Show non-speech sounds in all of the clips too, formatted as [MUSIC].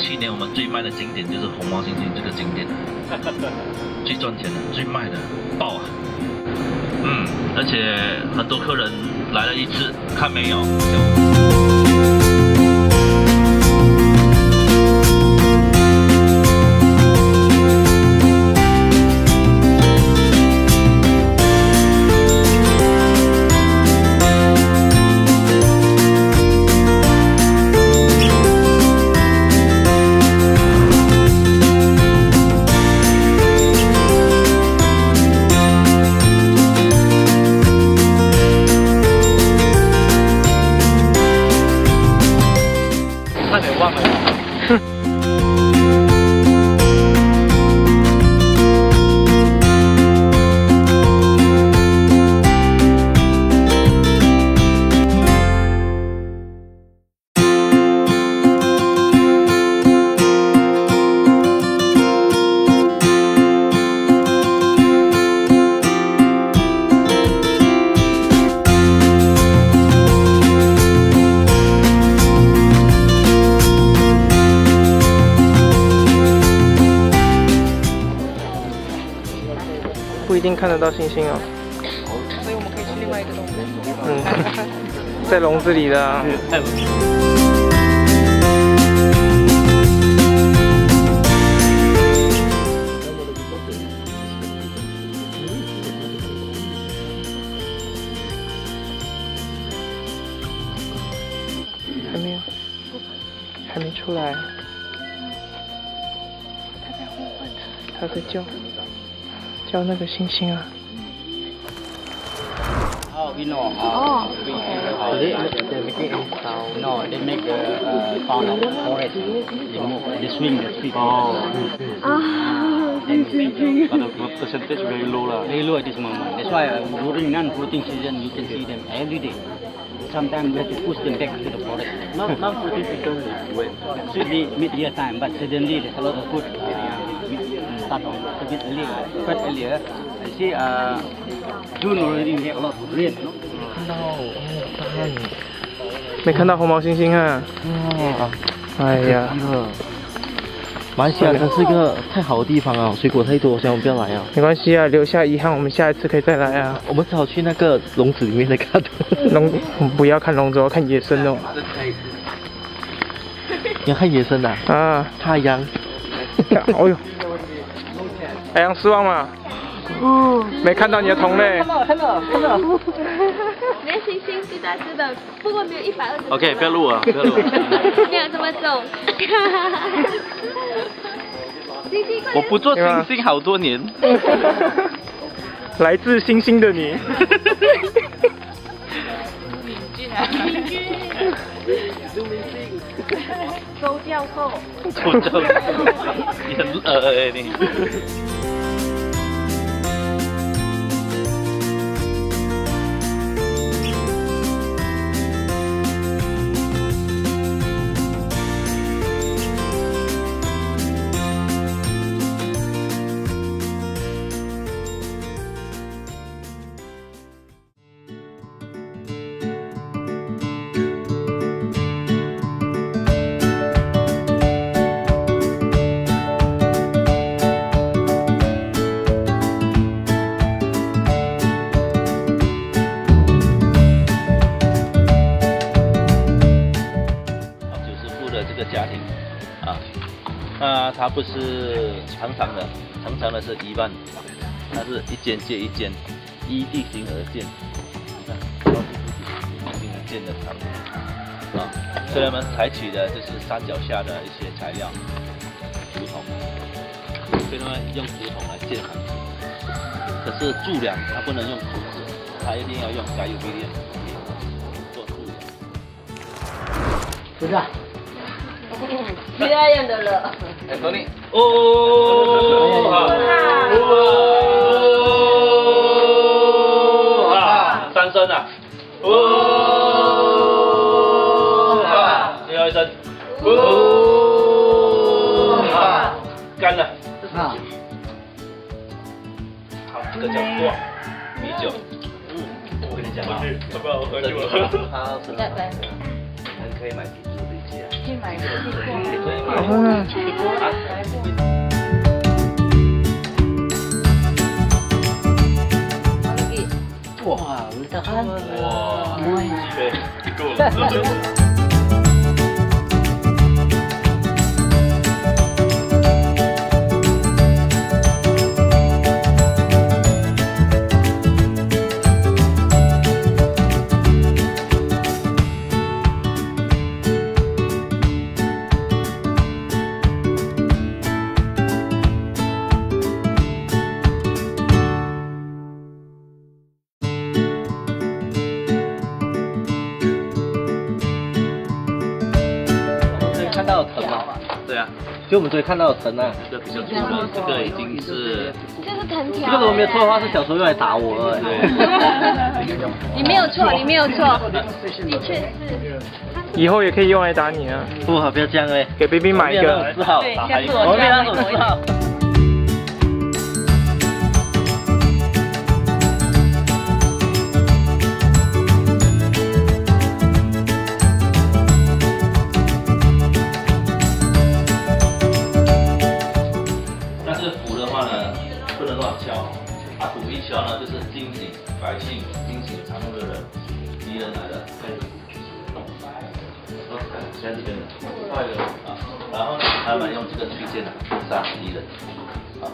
去年我们最卖的景点就是红毛猩猩这个景点，[LAUGHS] 最赚钱的、最卖的爆啊！嗯，而且很多客人来了一次，看没有？一个洞。嗯，在笼子里的、啊。还没有，还没出来。他在呼唤他。他在叫，叫那个星星啊。Oh, we know. Oh, Uh, we, uh, they, they're making a sound. No, they make the uh, sound of the forest. They move, they swing the feet. Oh. Ah, we- But the percentage very low lah. Very low at this moment. That's why uh, during non-fruiting season, you can see them every day. Sometimes we have to push them back to the forest. Non non-fruiting season is when? Should be mid-year time, but suddenly there's a lot of food. Uh, start on a bit earlier, quite earlier. I see uh, June already we of rain. No? 看到，哦，蛋，没看到红毛猩猩啊？哦哎呀，马来西亚真是一个太好的地方啊，水果太多，所以我们不要来啊。没关系啊，留下遗憾，我们下一次可以再来啊。我们只好去那个笼子里面再看。笼，我们不要看龙舟，看野生哦。[LAUGHS] 你要看野生的、啊，啊，太阳。哦 [LAUGHS] 呦，海洋失望吗？哦？没看到你的同类。连星星最大只的，不过没有一百二十。OK，不要录啊，不要录。[LAUGHS] 没有这么重。[LAUGHS] 星星我不做星星好多年。来自星星的你。[LAUGHS] 周教授。出招，你很恶哎、你。它不是长长的，长长的是一半，它是一间接一间，依地形而建。看，地形而建的长啊，所以我们采取的就是山脚下的一些材料，竹筒，所以他们用竹筒来建房子。可是柱梁它不能用竹子，它一定要用加油逼链做柱梁。是不是啊？这样 [LAUGHS] 的了。哎，等你。哦，好，哦，啊，三声啊，哦，啊，最后一声，哦，啊，干了，啊，好，这个叫挂米酒。我跟你讲啊，要不要喝酒？它是拜拜。你们可以买啤酒回家。可以买一个地可以买 Wah, 就我们昨天看到的藤啊。这个比较粗了，这个已经是这是藤条。这个如果没有错的话，是小时候用来打我对。[LAUGHS] 你没有错，[LAUGHS] 你没有错，的确是。以后也可以用来打你啊！不好，不要这样哎。给 baby 买一个。四号，对下次我四号。用这个推荐啊杀敌人，啊，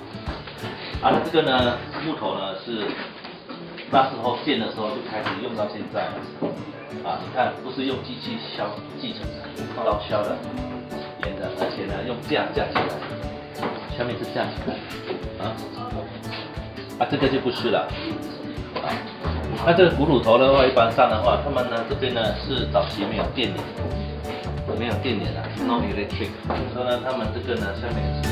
啊，这个呢，木头呢是那时候建的时候就开始用到现在，啊，你看不是用机器削继承刀削的，沿的，而且呢用架架起来。下面是架起来，啊，啊，这个就不是了，啊，那这个鼓乳头的话，一般上的话，他们呢这边呢是早期没有电的，没有电源啊，no electric，所以呢他们这个呢下面是。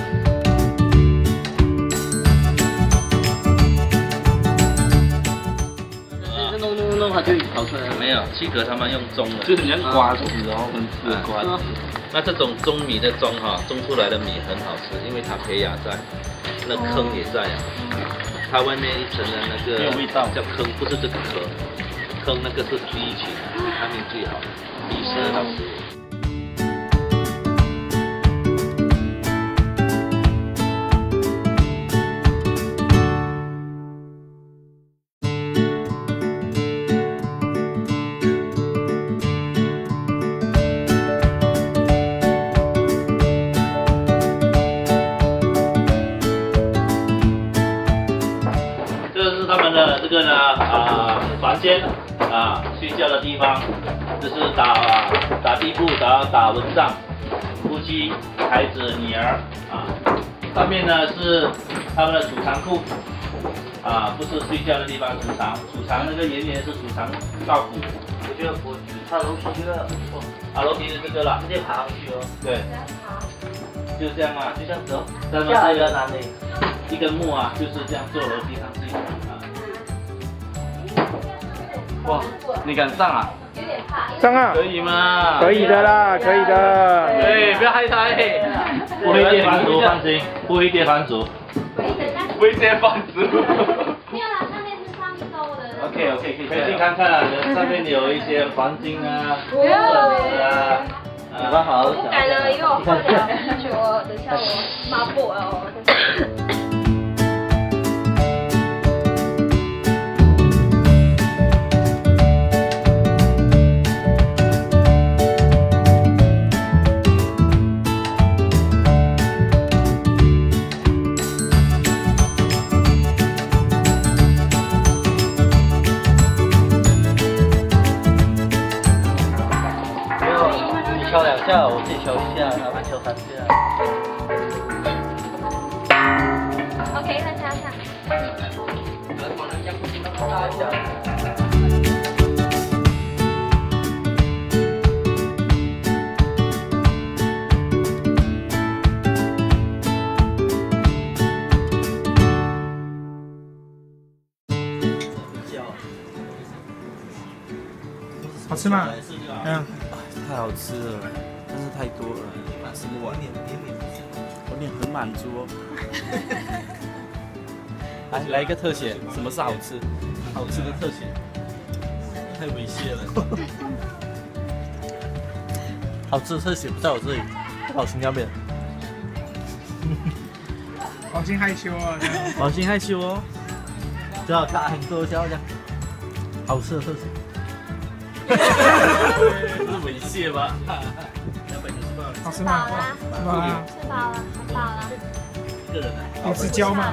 弄弄弄，它就跑出来了。没有，七格他们用中的，就是人家瓜子，然后很吃的瓜子。那这种中米的中哈，种出来的米很好吃，因为它胚芽在，那坑也在啊。它外面一层的那个叫坑，不是这个壳，坑那个是 B 群，维他命最好，B 十二到的地方，这是打打地铺打打蚊帐，夫妻孩子女儿啊，上面呢是他们的储藏库啊，不是睡觉的地方，储藏储藏那个圆圆是储藏稻谷，我觉得我它楼梯这个啊楼梯是这个了，直接爬上去哦，对，就这样啊，就这样走，这么这个哪里？一根木啊，就是这样坐楼梯上去啊。哇，你敢上啊？上啊！可以吗？可以的啦，可以的。哎，不要害他哎！不会跌房主，放心，不会跌房主。危险房子。没有啦，上面是上周的。OK OK，可以可以进看看啊，上面有一些黄金啊、不要啊。你们好好我改了，因为我换了下去，我等一下我抹布哦。好吃吗？嗯，太好吃了，真是太多了，吃不完。我脸很满足哦。[LAUGHS] 来来一个特写，什么是好吃？好吃的特写，太猥亵了。[LAUGHS] 好吃的特写不在我这里，在我新疆边。[LAUGHS] 宝心害羞啊，这样 [LAUGHS] 宝心害羞哦，只好大很多笑这样，好吃的特色。是猥亵吧？好吃吗？饱了，哇，吃饱了，很饱了。一个人来，有吃胶吗？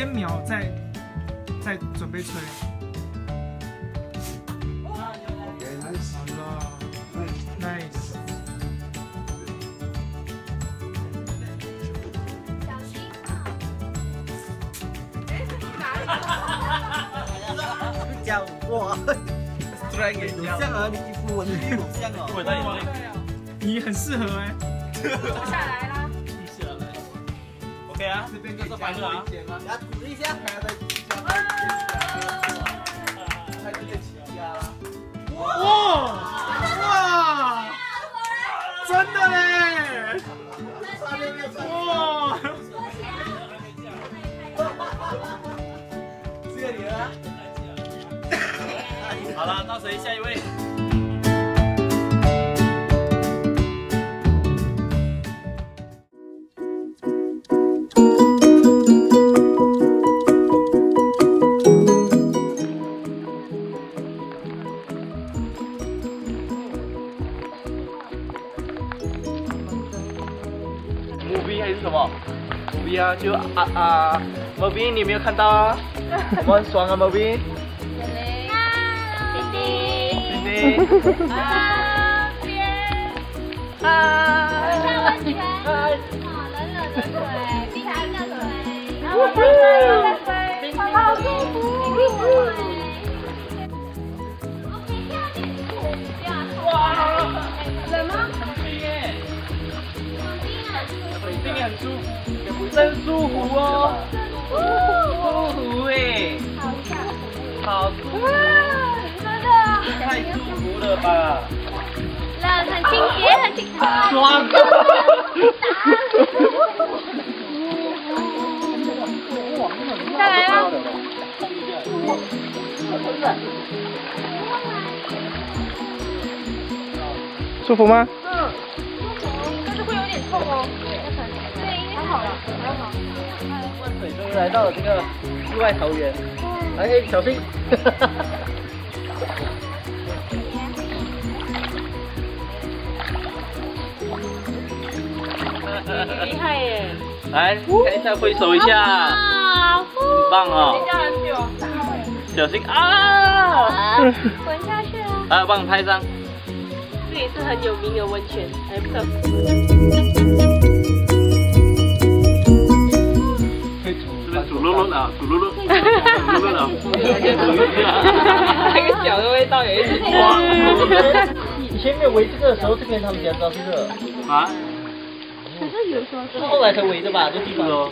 先瞄，再再准备吹。好了，nice。[LAUGHS] 小心 [LAUGHS] 啊，你几乎我的有像哦。我在眼泪。你很适合哎、下来啦。OK 啊，这边就是欢乐啊。来鼓励一下。哇哇，真的嘞！[LAUGHS] 哇，好了，到谁？下一位。Movie 还是什么？movie 啊，就啊啊，movie 你没有看到啊？[LAUGHS] 我们很爽啊，movie。啊，边，啊，冷冷的水，冰冰的水，好舒服，舒服，真舒服哦，舒服哎，好舒服，真的，太舒服了吧？那，很清洁，很清洁。爽！再来啊！舒服吗？嗯好了，还好。万水终于来到了这个世外桃源，哎，小心！厉害耶！来，看一下，挥手一下，啊，很棒哦，叫人去哦。小心啊！滚下去了。来，帮你拍张。这里是很有名的温泉，还不错。那个脚的味道有一点。哇！以前没有围这个的时候，这边他们家知道是这个，啊，是后来才围的吧？这地方。